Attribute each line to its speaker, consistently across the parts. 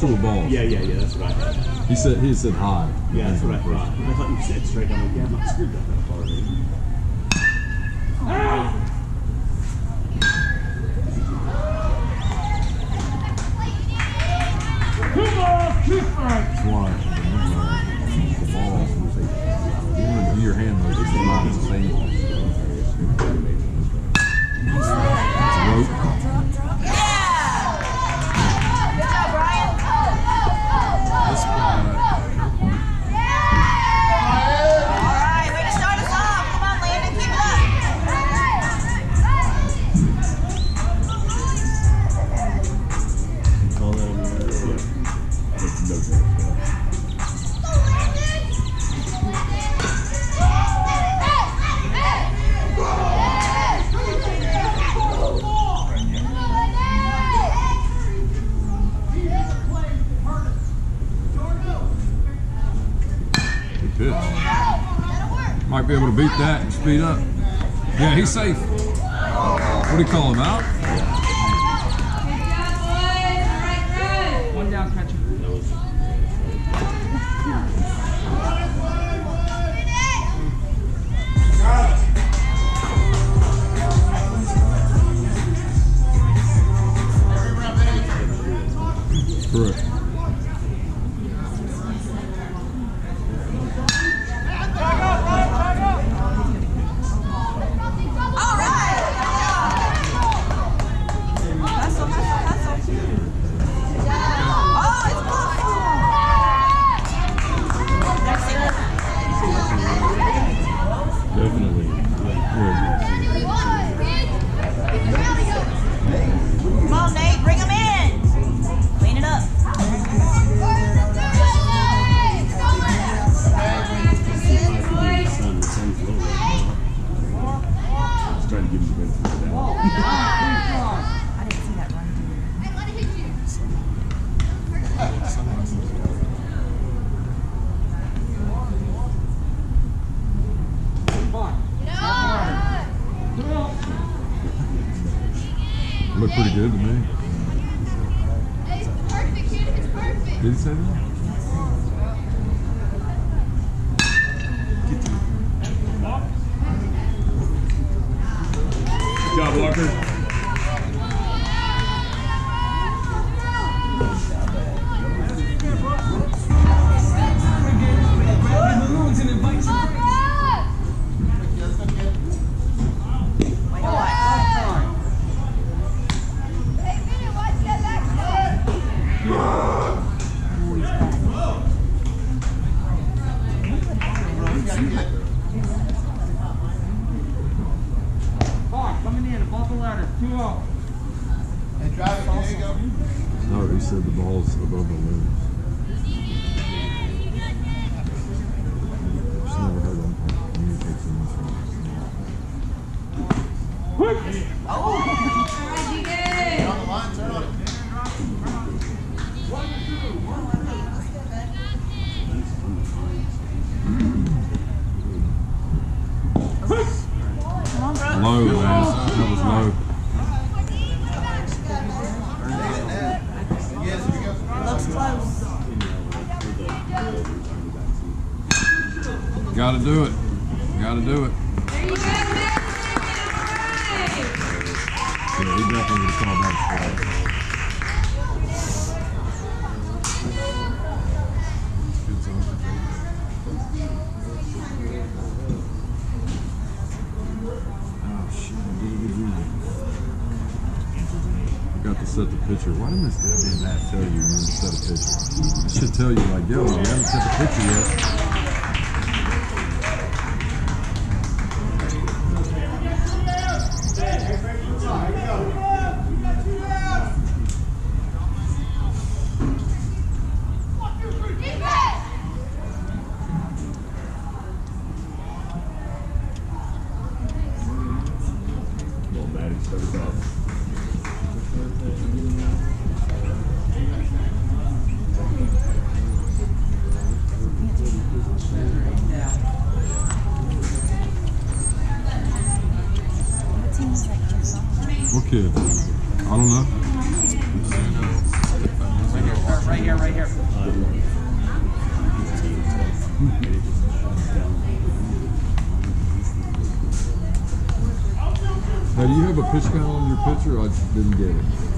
Speaker 1: Crystal ball. Yeah, yeah,
Speaker 2: yeah.
Speaker 1: That's right.
Speaker 3: He said he said hi.
Speaker 1: Yeah, that's right. Right. I thought you said straight. I'm yeah, I not screwed
Speaker 4: up.
Speaker 1: that
Speaker 3: and speed up. Yeah, he's safe. What do you call him out?
Speaker 1: picture. Why didn't this goddamn app tell you you were to set a picture? It should tell you, like, yo, we haven't set the picture yet.
Speaker 2: right here, right here.
Speaker 1: Now, do you have a pitch count on your pitcher? I didn't get it.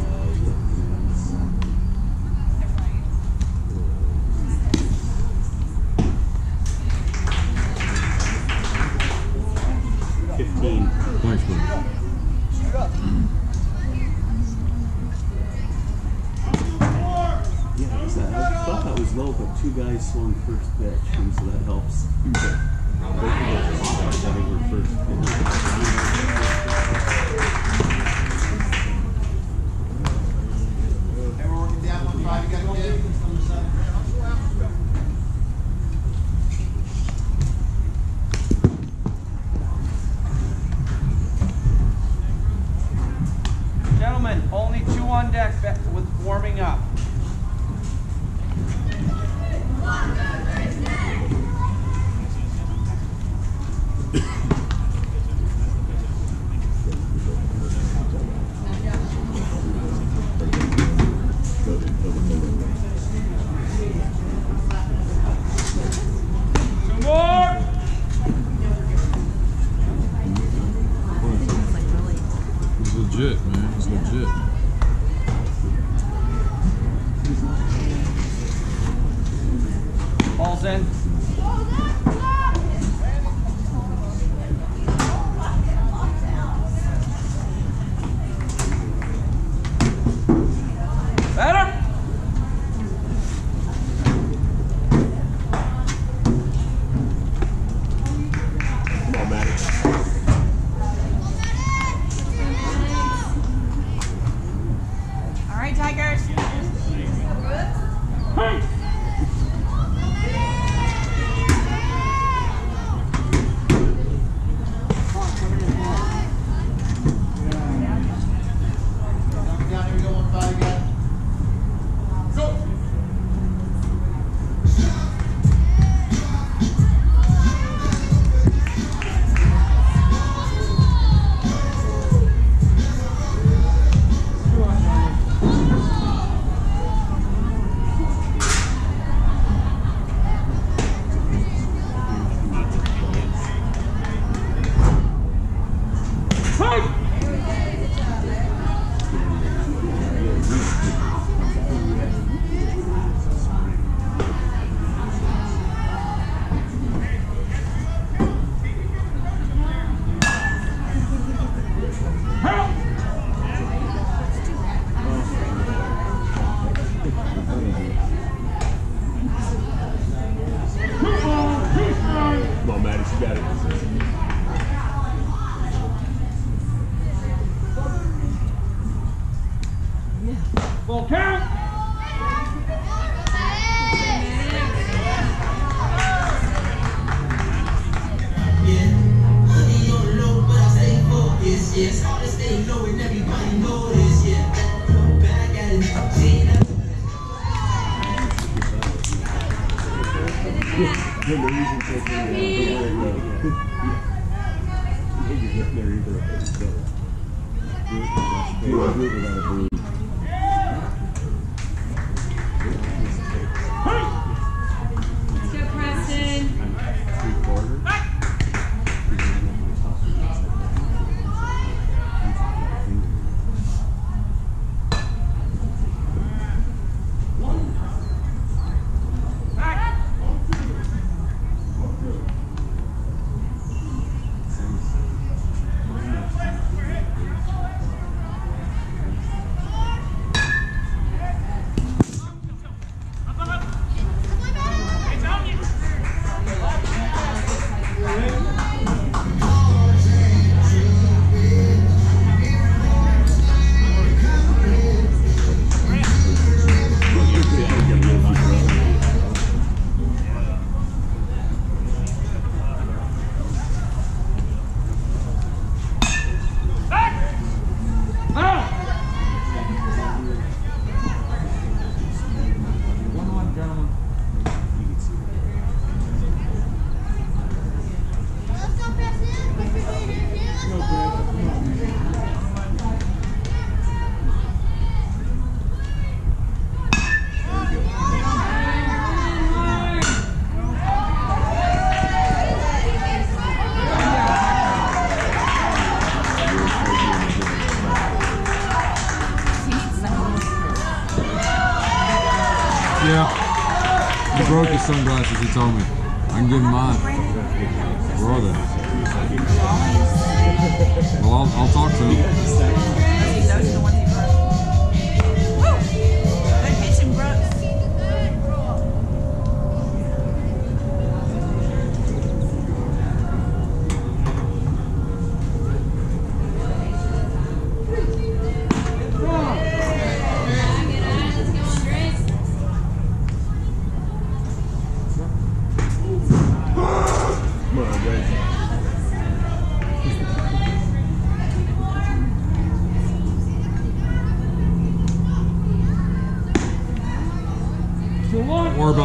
Speaker 5: Hiç olmuyor.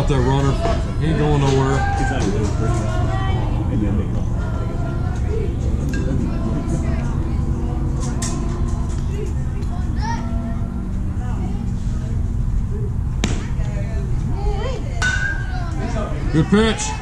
Speaker 5: that
Speaker 1: runner. He ain't going nowhere. Good pitch.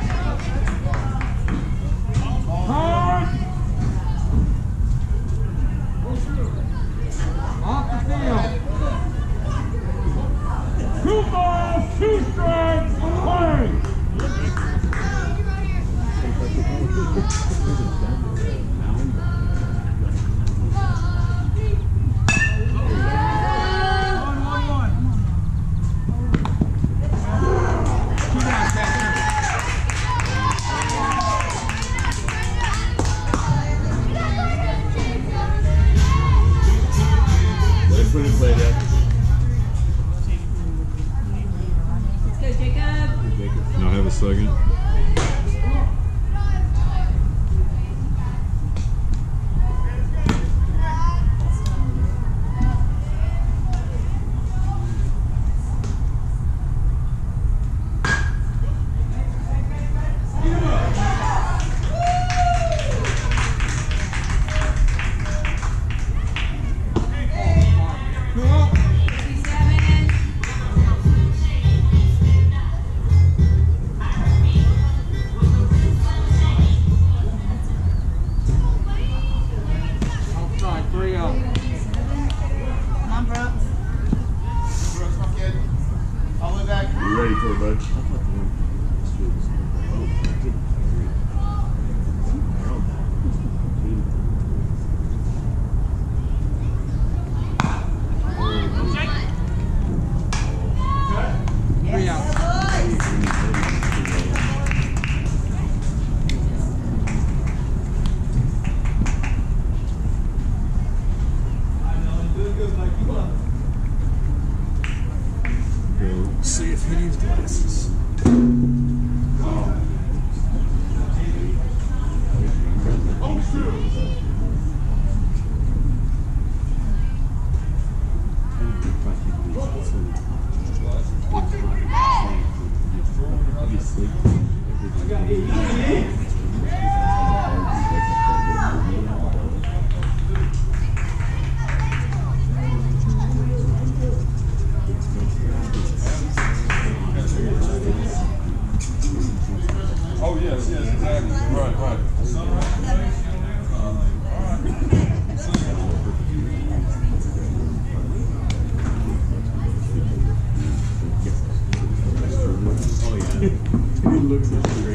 Speaker 1: Looks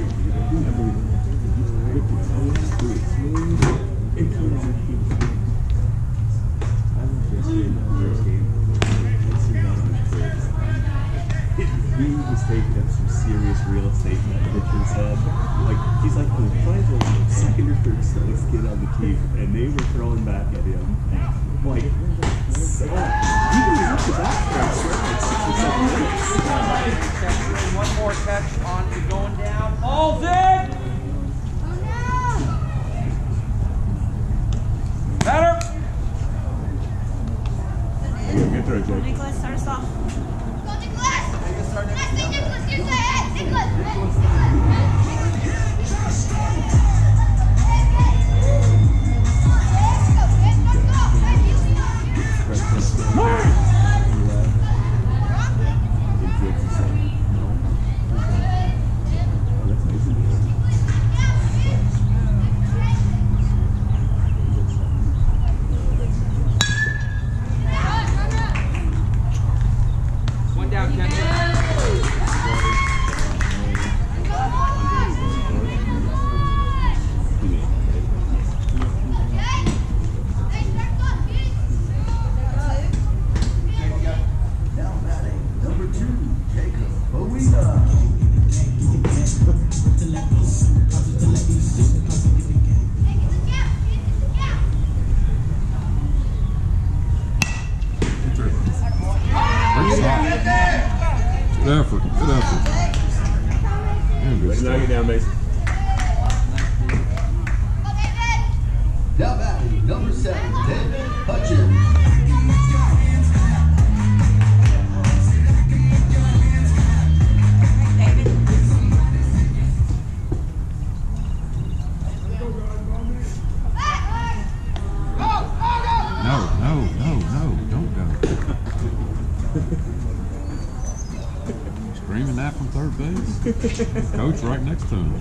Speaker 3: Screaming from third base. Coach right next to him.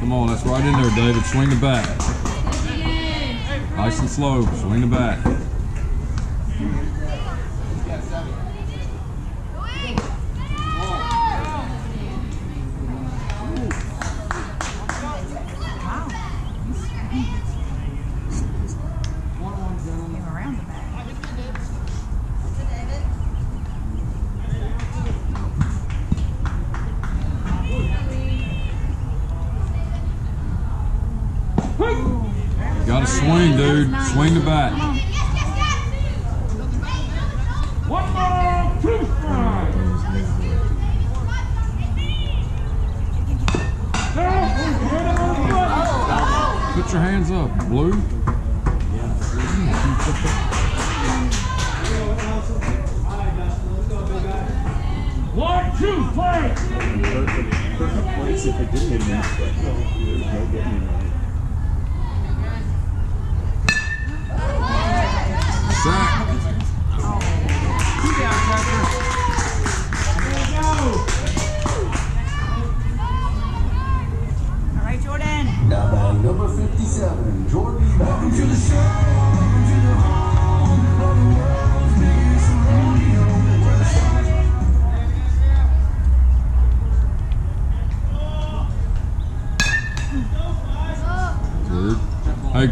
Speaker 3: Come on, that's right in there, David. Swing the bat. Nice and slow. Swing the bat.
Speaker 4: The
Speaker 3: bat.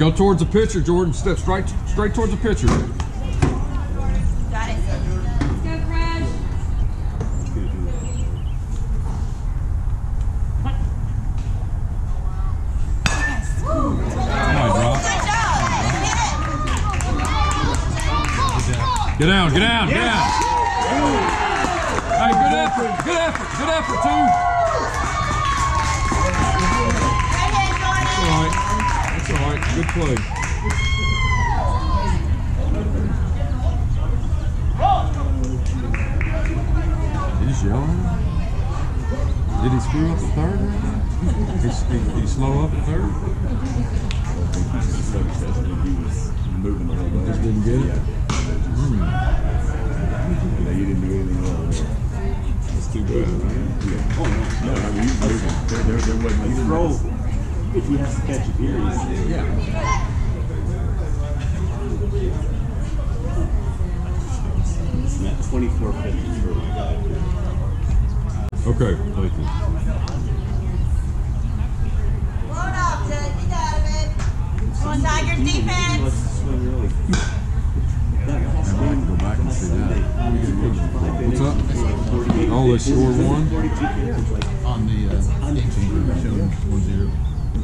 Speaker 3: Go towards the pitcher, Jordan. Step straight, straight towards the pitcher.
Speaker 4: Got it.
Speaker 6: Let's go,
Speaker 3: Crush. On, drop. Get down, get down, get down. Hey, Good play. He's yelling. Did he screw up the third? Did he, did he slow up the third? He just didn't get it? Mm. Yeah, you didn't do anything wrong.
Speaker 1: It's too bad. Yeah. Oh, no. No, I mean, you,
Speaker 3: there, there, there wasn't. You drove. Hmm.
Speaker 1: he has to catch a deer. He's,
Speaker 3: Yeah.
Speaker 1: I'm 2450 for my guy.
Speaker 3: Okay, thank you.
Speaker 6: Load up, Ted. Get out of it. Come on, Tiger
Speaker 1: He
Speaker 6: defense.
Speaker 1: wants to swing early. That last
Speaker 3: I'd like to
Speaker 1: game,
Speaker 3: go back and see that. What's up?
Speaker 1: innings, like 48
Speaker 3: Oh, they scored one?
Speaker 1: 42 pitches, like,
Speaker 2: On the, uh, GameChanger, showing one zero.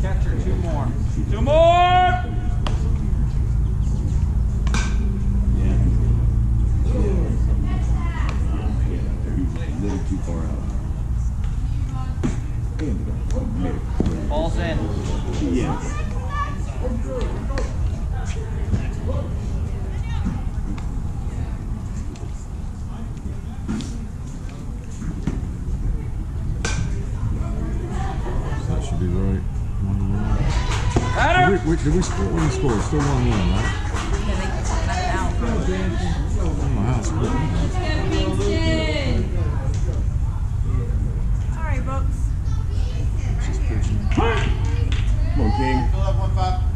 Speaker 7: Catcher, two more. Two more!
Speaker 3: What did we score? Still one one, right?
Speaker 4: Yeah, they cut it out.
Speaker 3: Oh.
Speaker 4: All right, Brooks.
Speaker 1: Come on, King.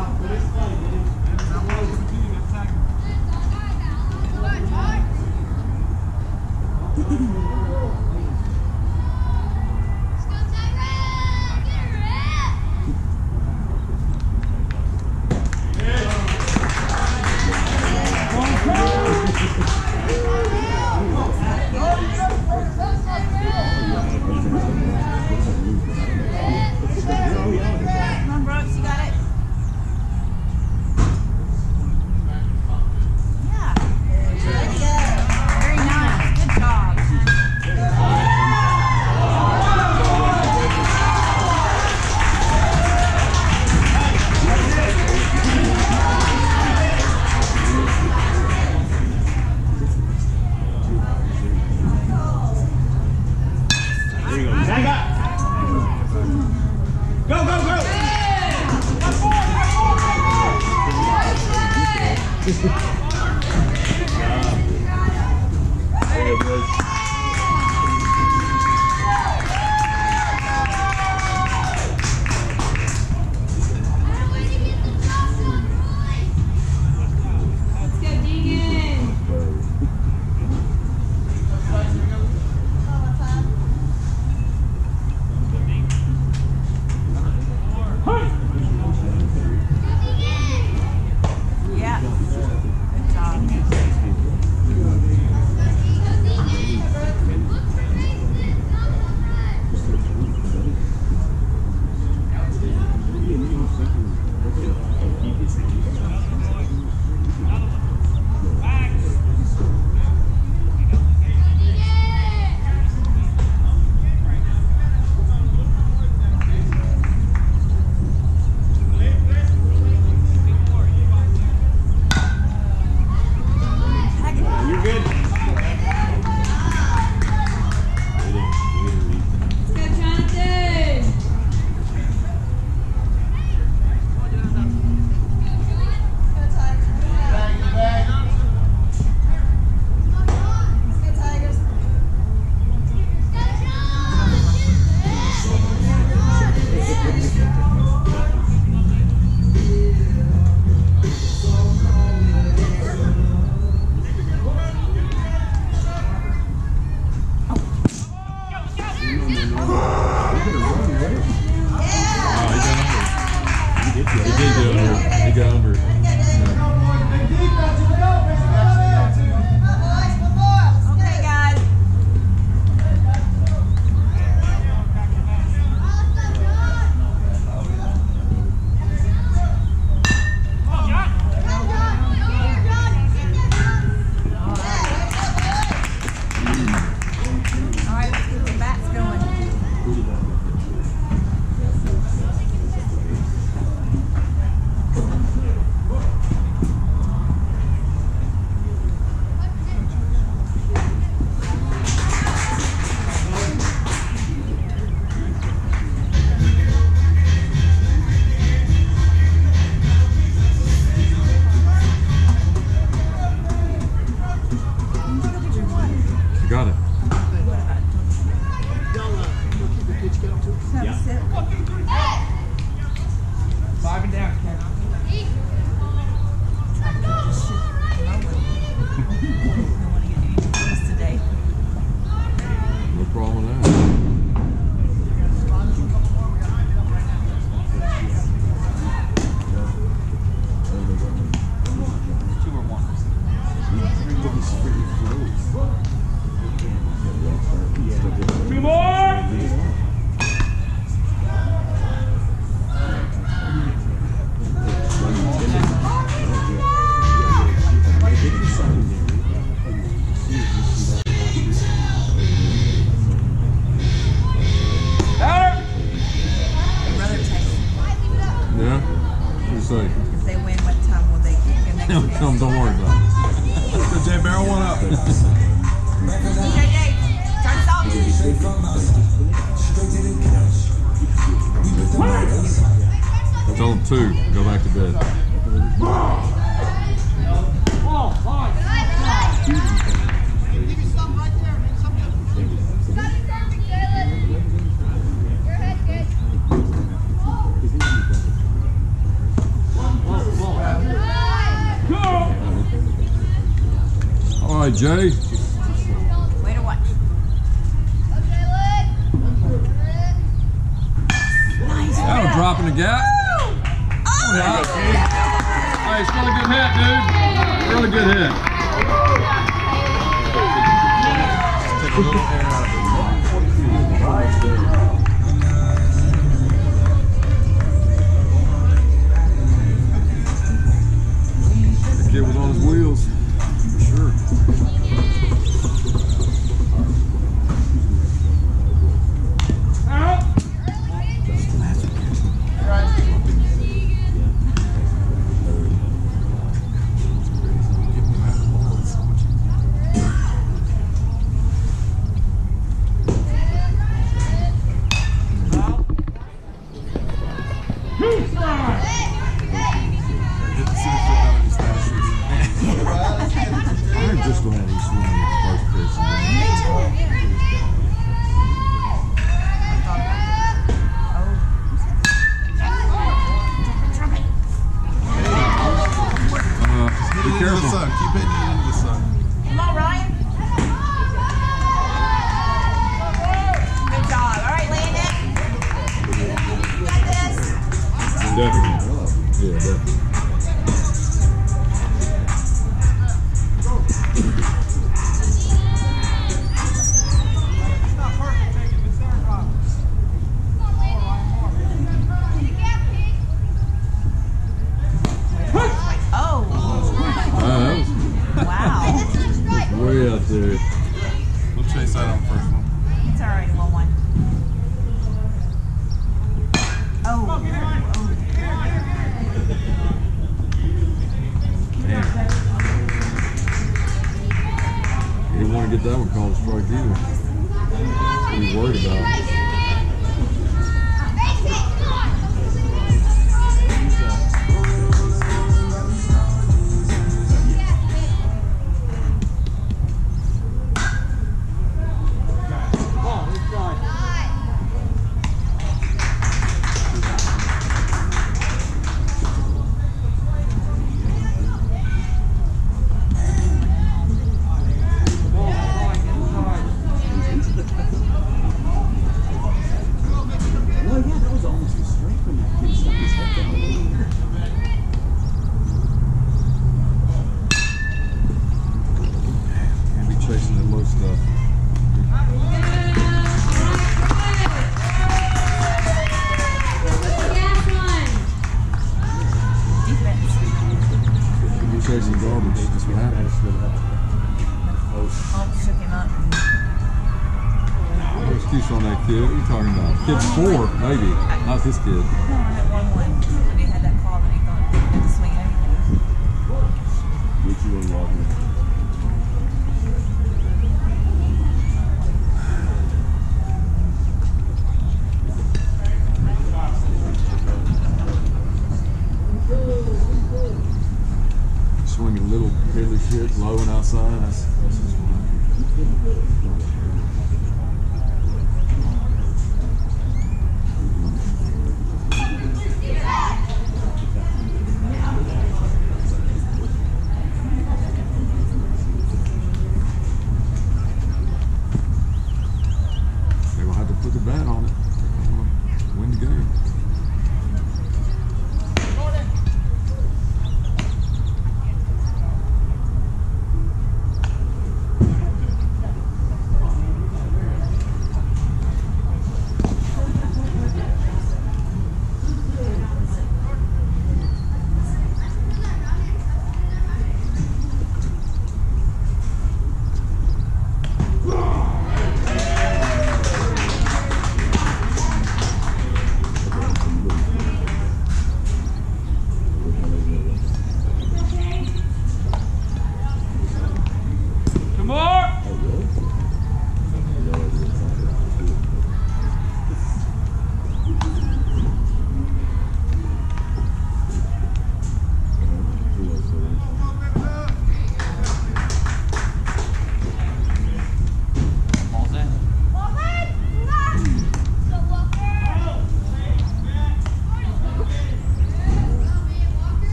Speaker 3: Yeah? She's like. If they win, what time will they get next
Speaker 1: come,
Speaker 4: don't worry about it.
Speaker 2: the
Speaker 6: J Barrel one up. DJ,
Speaker 4: turn
Speaker 6: it
Speaker 3: off. What? I
Speaker 7: two,
Speaker 3: go back to bed. Oh. side, Jay.
Speaker 4: Way to watch. Nice.
Speaker 3: That'll drop in the gap.
Speaker 4: Oh,
Speaker 3: yeah. Hey, it's really good hit, dude. Really good hit.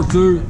Speaker 4: Good
Speaker 8: work,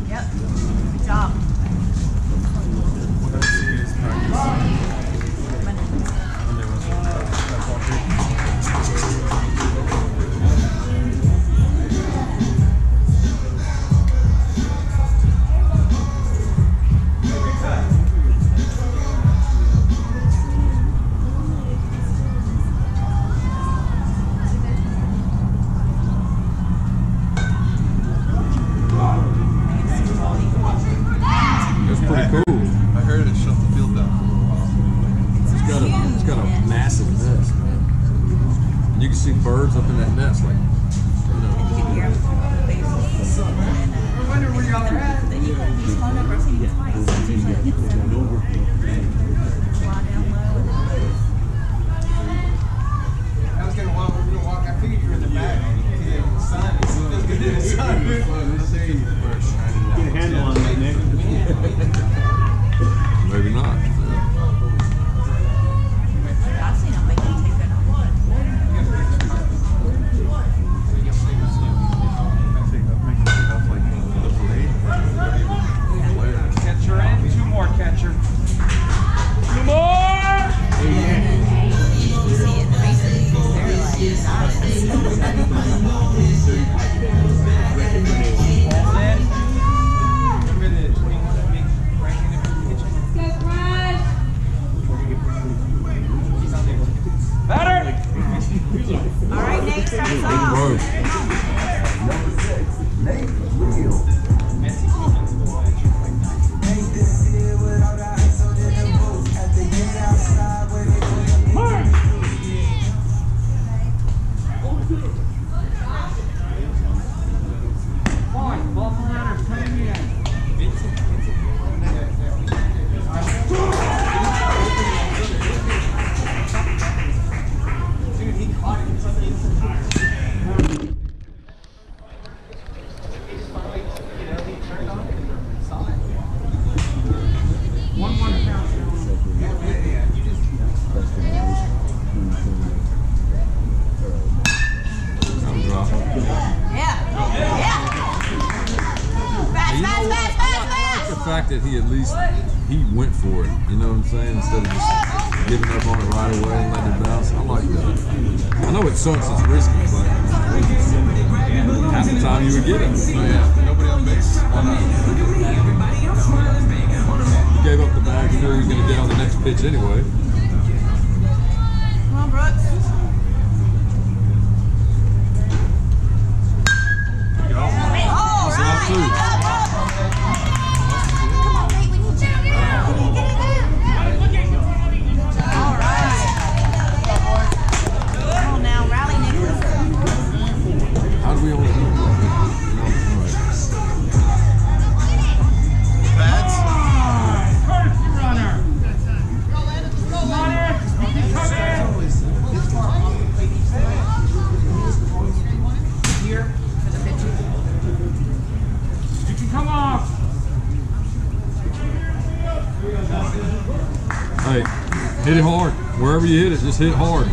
Speaker 3: just hit hard.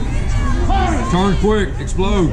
Speaker 3: Turn quick, explode.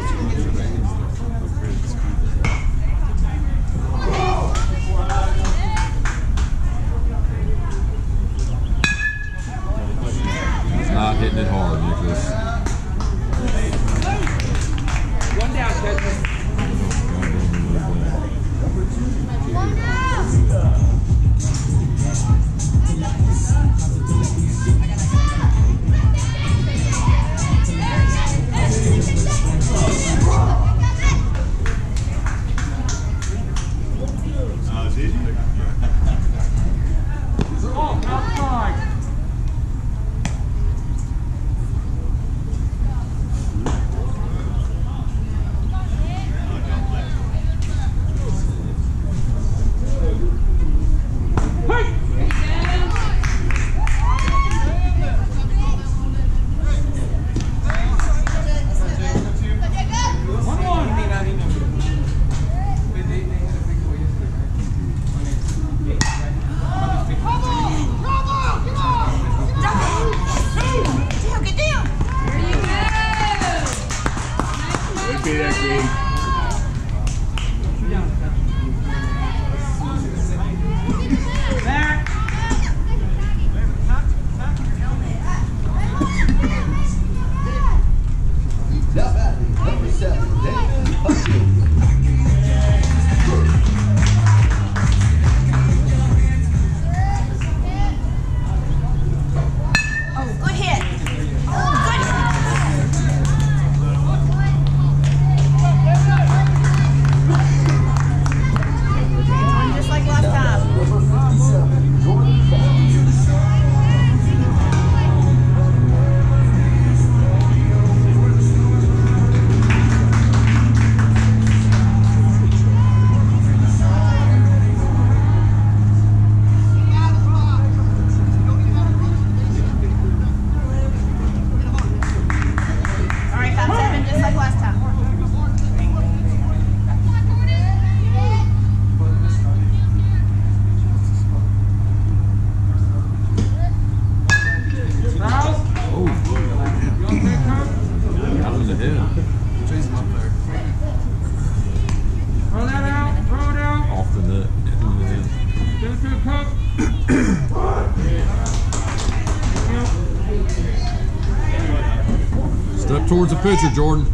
Speaker 3: towards the pitcher, Jordan.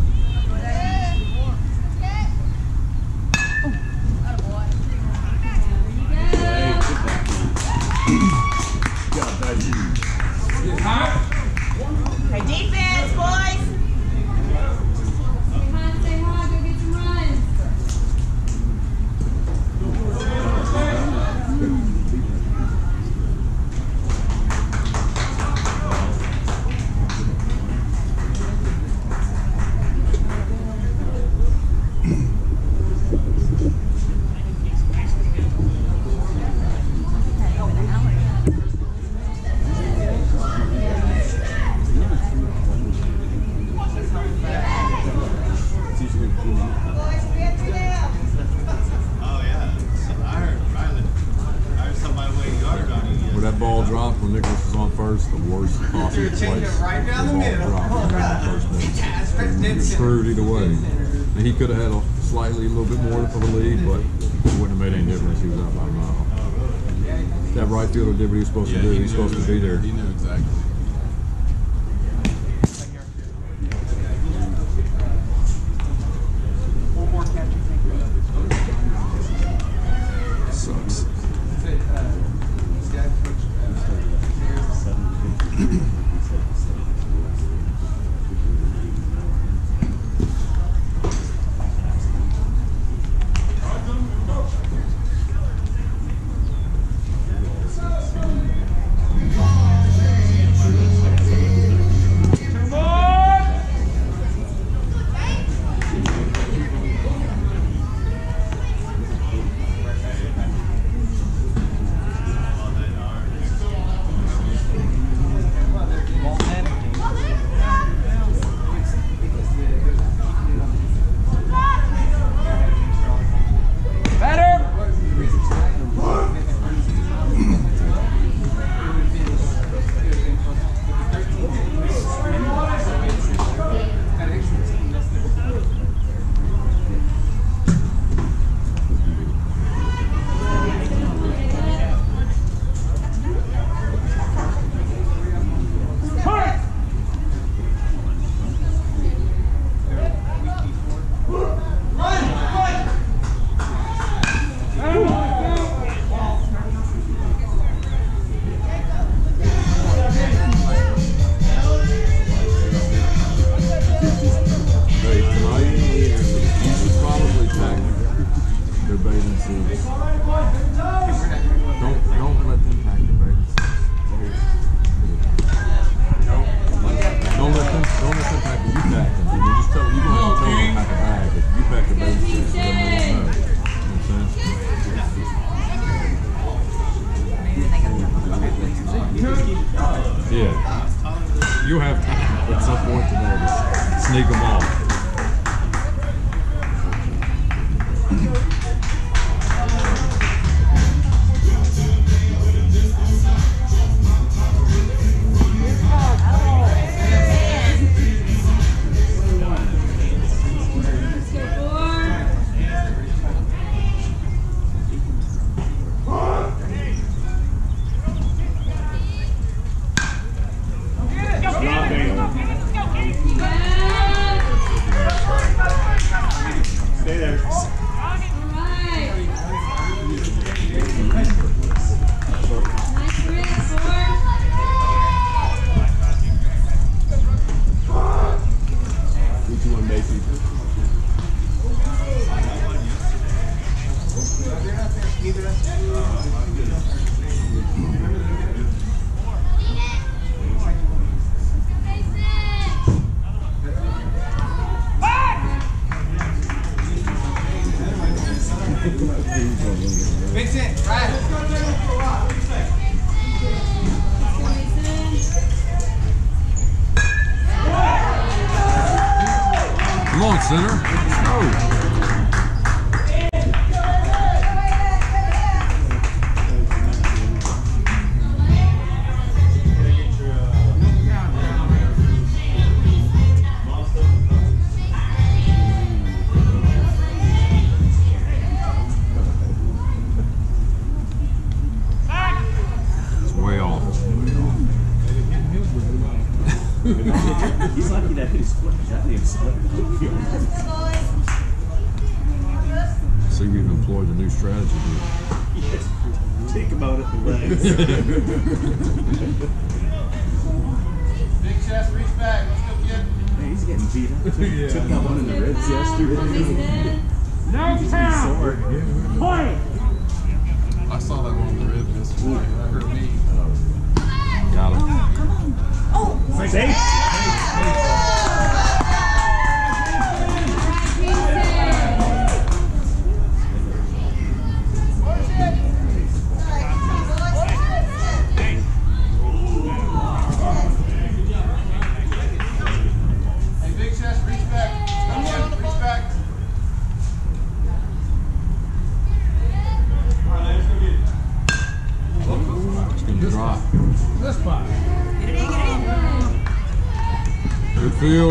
Speaker 3: Supposed
Speaker 8: Yeah,
Speaker 3: to do.
Speaker 1: Which one,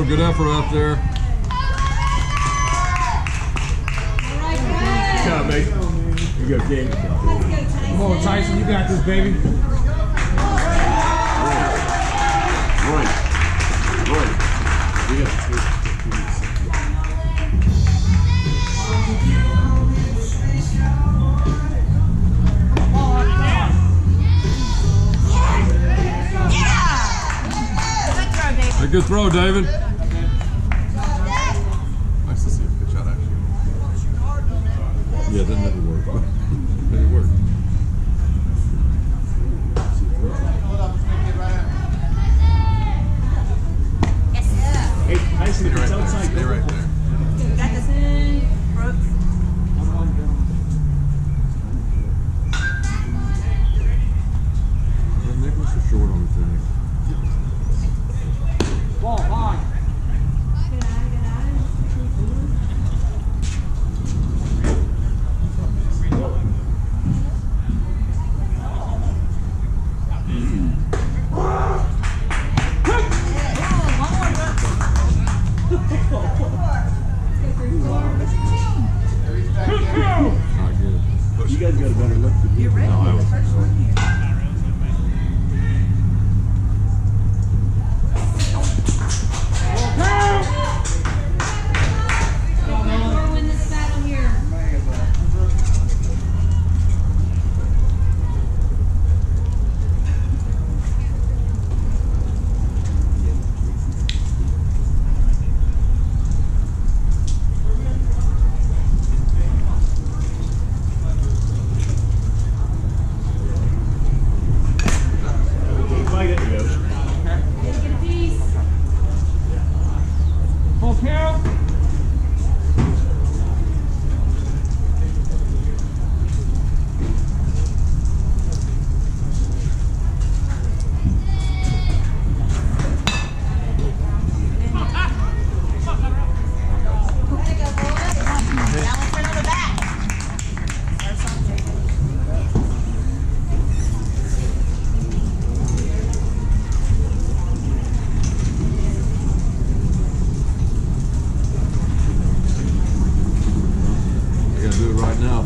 Speaker 3: Good effort out there.
Speaker 1: Come on, baby. You got game.
Speaker 9: Come on, Tyson. You got this, baby.
Speaker 1: Roy. Roy. Roy.
Speaker 3: We good throw, David.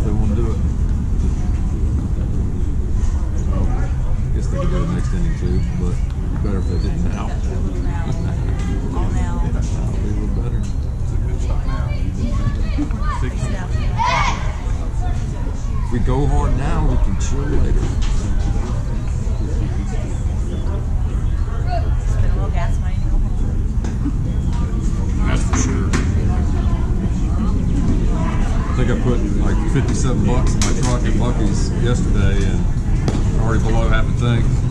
Speaker 3: They won't do it. Oh, guess they could go the next inning too, but it'd be better if they did now.
Speaker 4: All now.
Speaker 3: Be a little better.
Speaker 8: It's a good shot now. Six.
Speaker 3: If we go hard now, we can chill later. 57 bucks in my truck at Buc-ee's yesterday and already below half a tank.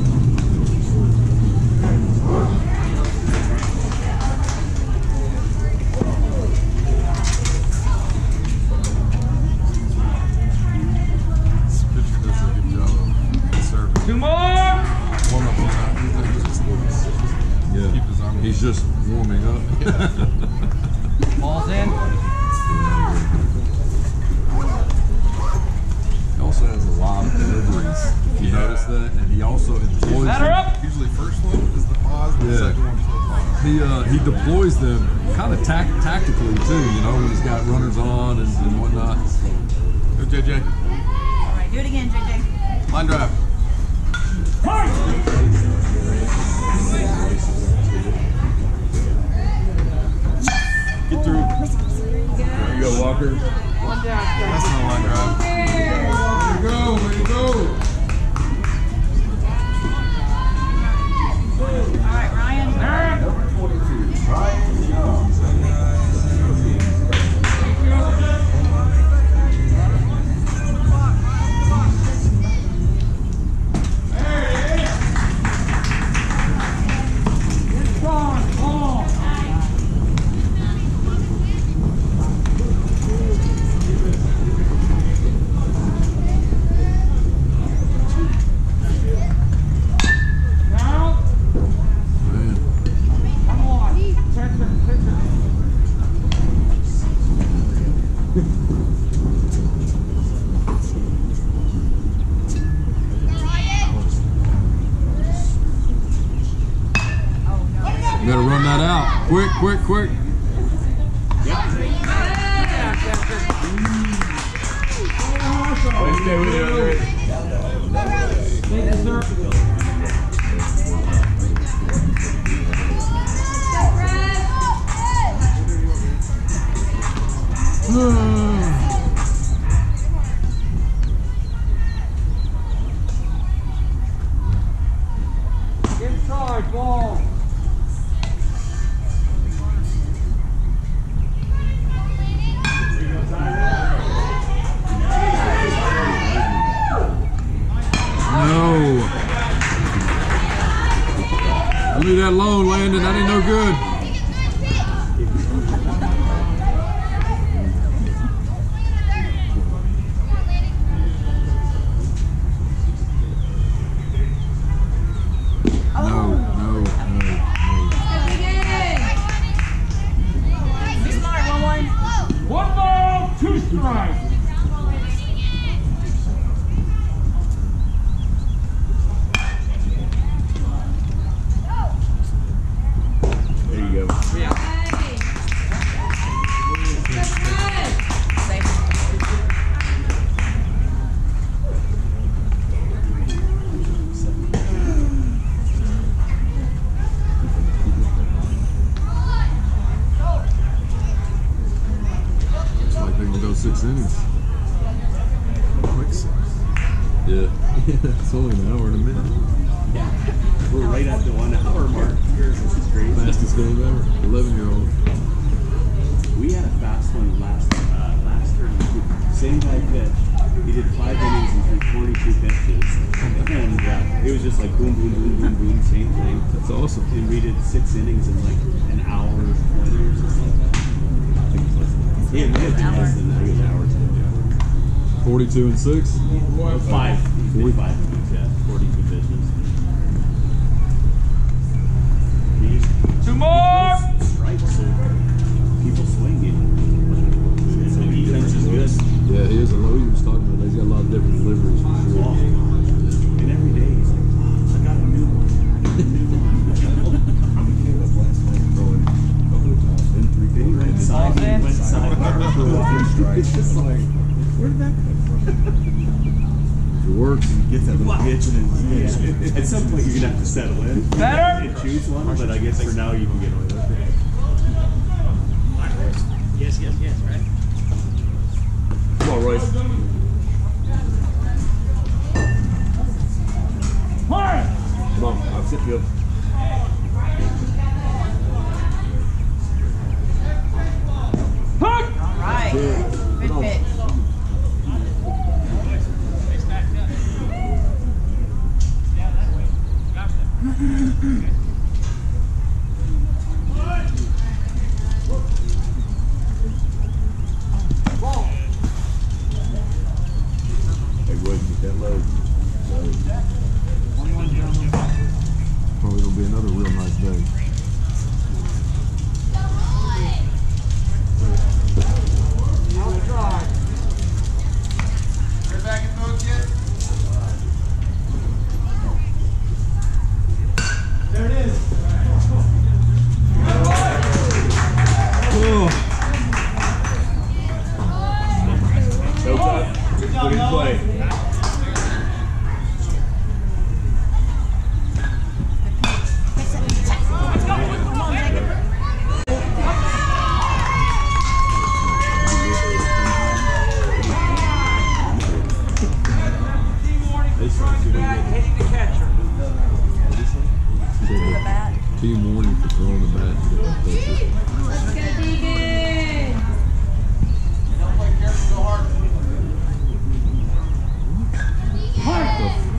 Speaker 1: 42 and
Speaker 10: 6.
Speaker 1: Five. We did five innings, yeah. 42 pitches. We
Speaker 3: Two more.
Speaker 1: strikes so people swinging. So defense is good.
Speaker 10: Yeah, he is a low. He was talking about that. He's got a lot of different deliveries for sure.
Speaker 1: Oh, and every day he's like, oh, I got a new one. I got a new one. I'm okay with last night throwing a couple of times. Then three Then he went side, he went side. It's just like, where did that come from?
Speaker 10: It works.
Speaker 1: He gets that little itch and then, yeah. At some point you're gonna have to settle in.
Speaker 3: Better?
Speaker 1: And choose one, but I guess for now you can get away with it.
Speaker 11: Yes, yes, yes, right?
Speaker 1: Come on, Royce.
Speaker 4: Fire!
Speaker 1: Come on, opposite field.
Speaker 4: Hook!
Speaker 2: All right. Good pitch. mm-hmm
Speaker 10: Team warning the the.
Speaker 2: Let's go, Deegan.
Speaker 11: Don't play careful, go hard.
Speaker 3: Go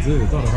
Speaker 3: I
Speaker 1: think it did